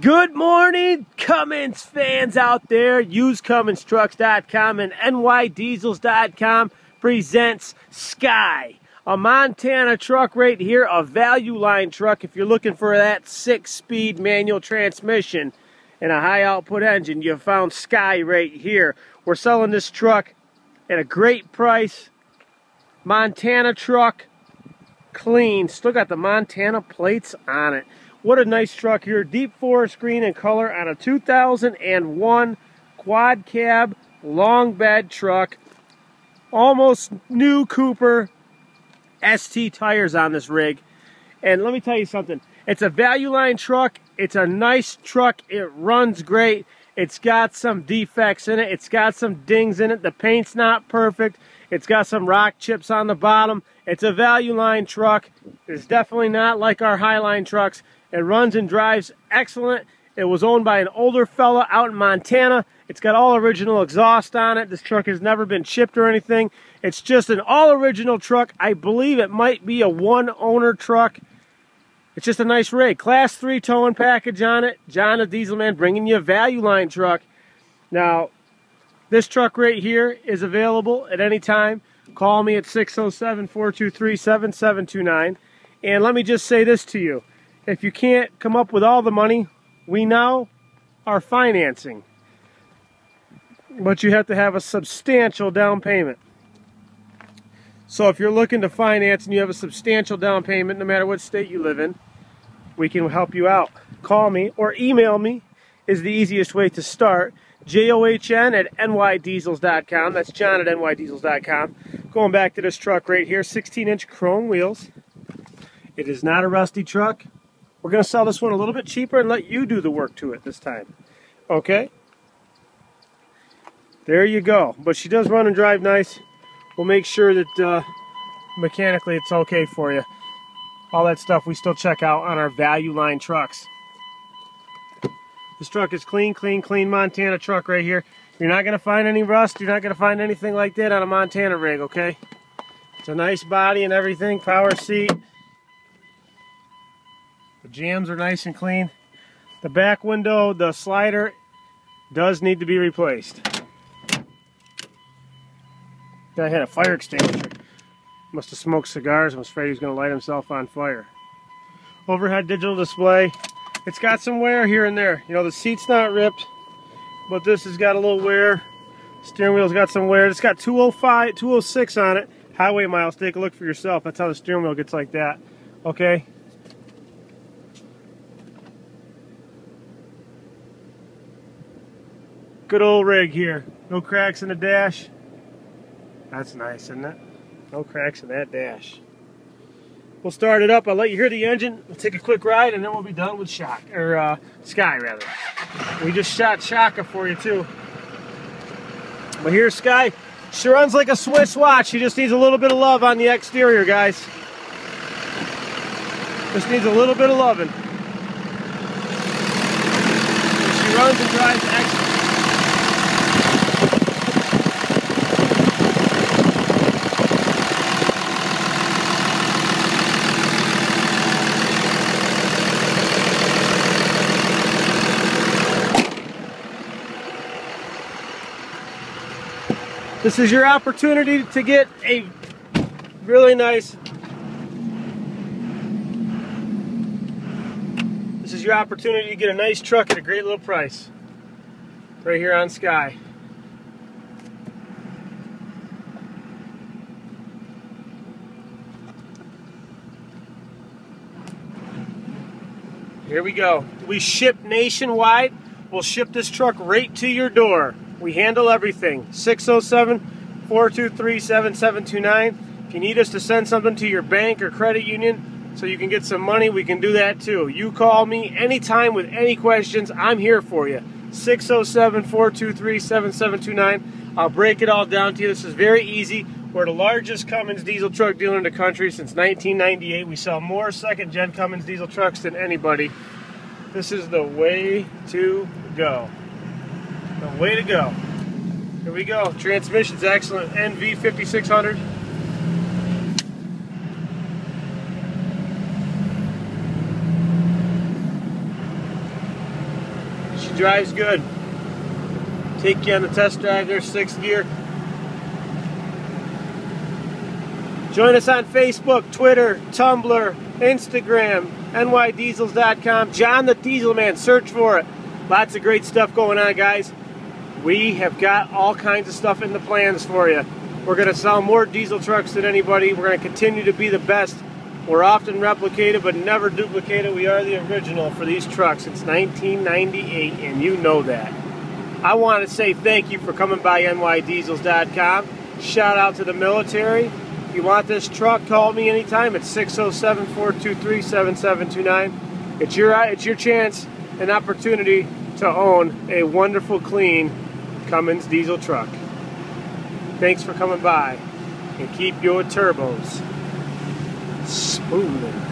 Good morning, Cummins fans out there. Use UsedCumminstrucks.com and NYDiesels.com presents Sky, a Montana truck right here, a value line truck. If you're looking for that six-speed manual transmission and a high output engine, you found Sky right here. We're selling this truck at a great price. Montana truck, clean. Still got the Montana plates on it. What a nice truck here. Deep forest green in color on a 2001 quad cab long bed truck. Almost new Cooper ST tires on this rig. And let me tell you something. It's a value line truck. It's a nice truck. It runs great. It's got some defects in it. It's got some dings in it. The paint's not perfect. It's got some rock chips on the bottom. It's a value line truck. It's definitely not like our Highline trucks. It runs and drives excellent. It was owned by an older fella out in Montana. It's got all original exhaust on it. This truck has never been chipped or anything. It's just an all original truck. I believe it might be a one owner truck. It's just a nice rig. Class 3 towing package on it. John the Dieselman bringing you a value line truck. Now, this truck right here is available at any time. Call me at 607-423-7729. And let me just say this to you. If you can't come up with all the money, we now are financing. But you have to have a substantial down payment. So if you're looking to finance and you have a substantial down payment, no matter what state you live in, we can help you out. Call me or email me is the easiest way to start. J-O-H-N at nydiesels.com. That's John at nydiesels.com. Going back to this truck right here, 16-inch chrome wheels. It is not a rusty truck. We're going to sell this one a little bit cheaper and let you do the work to it this time. Okay? There you go. But she does run and drive nice. We'll make sure that uh, mechanically it's okay for you. All that stuff we still check out on our value line trucks. This truck is clean, clean, clean Montana truck right here. You're not going to find any rust. You're not going to find anything like that on a Montana rig, okay? It's a nice body and everything. Power seat. The jambs are nice and clean. The back window, the slider, does need to be replaced. Guy had a fire extinguisher. Must have smoked cigars and was afraid he was going to light himself on fire. Overhead digital display. It's got some wear here and there. You know, the seat's not ripped, but this has got a little wear. Steering wheel's got some wear. It's got 205, 206 on it. Highway miles, take a look for yourself. That's how the steering wheel gets like that. Okay? Good old rig here. No cracks in the dash. That's nice, isn't it? No cracks in that dash. We'll start it up. I'll let you hear the engine. We'll take a quick ride, and then we'll be done with Shock or uh, Sky rather. We just shot Shaka for you too. But here's Sky. She runs like a Swiss watch. She just needs a little bit of love on the exterior, guys. Just needs a little bit of loving. She runs and drives excellent. This is your opportunity to get a really nice This is your opportunity to get a nice truck at a great little price. Right here on Sky. Here we go. We ship nationwide. We'll ship this truck right to your door. We handle everything. 607-423-7729. If you need us to send something to your bank or credit union so you can get some money, we can do that too. You call me anytime with any questions. I'm here for you. 607-423-7729. I'll break it all down to you. This is very easy. We're the largest Cummins diesel truck dealer in the country since 1998. We sell more second-gen Cummins diesel trucks than anybody. This is the way to go. The way to go. Here we go. Transmission's excellent. NV5600. She drives good. Take you on the test drive there, sixth gear. Join us on Facebook, Twitter, Tumblr, Instagram, nydiesels.com. John the Diesel Man, search for it. Lots of great stuff going on, guys. We have got all kinds of stuff in the plans for you. We're going to sell more diesel trucks than anybody. We're going to continue to be the best. We're often replicated, but never duplicated. We are the original for these trucks since 1998, and you know that. I want to say thank you for coming by nydiesels.com. Shout out to the military. If you want this truck, call me anytime at 607-423-7729. It's your, it's your chance and opportunity to own a wonderful, clean Cummins diesel truck. Thanks for coming by and keep your turbos smooth.